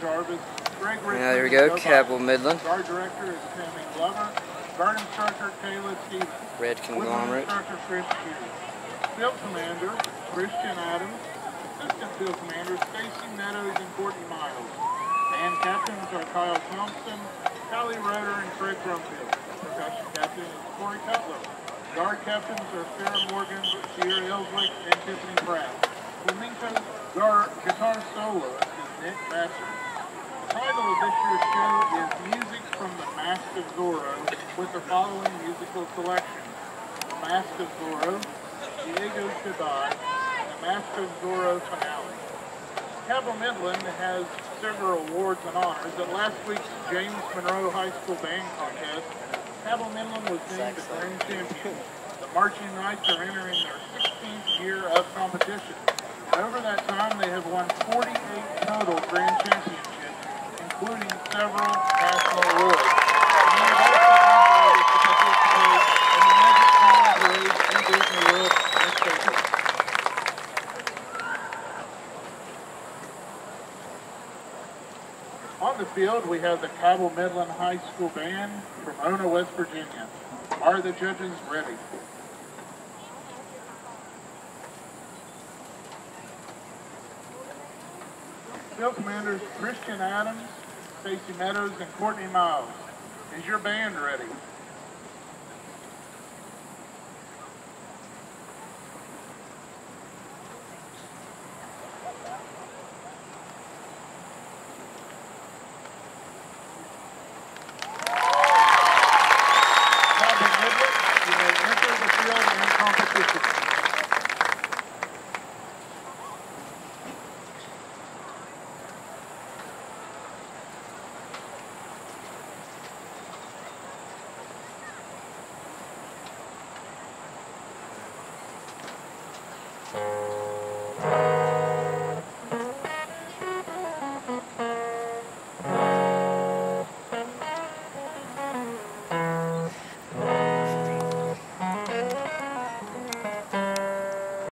Jarvis, Greg Richmond, Now there we go, Cabell Midland, Guard director is Tammy Glover. Guard instructor Kayla Stevens. Red Women Conglomerate. instructor Chris Hughes. Field commander Christian Adams. Assistant field commander Stacy Meadows and Courtney Miles. Band captains are Kyle Thompson, Callie Roeder, and Craig Brumfield. Percussion captain is Corey Cutler. Guard captains are Sarah Morgan, Sierra Elswick, and Tiffany Pratt. Flamenco guitar soloist is Nick Vassar. The title of this year's show is Music from the Mask of Zorro with the following musical selections. The Mask of Zorro, Diego's Goodbye, and the Mask of Zorro finale. Cabell Midland has several awards and honors. At last week's James Monroe High School Band Contest, Cabell Midland was named the grand champion. The Marching Knights are entering their 16th year of competition. Over that time, they have won 48 total grand championships, including several national awards. On the field, we have the Cabell Midland High School Band from Ona, West Virginia. Are the judges ready? Field commanders Christian Adams, Stacy Meadows, and Courtney Miles. Is your band ready?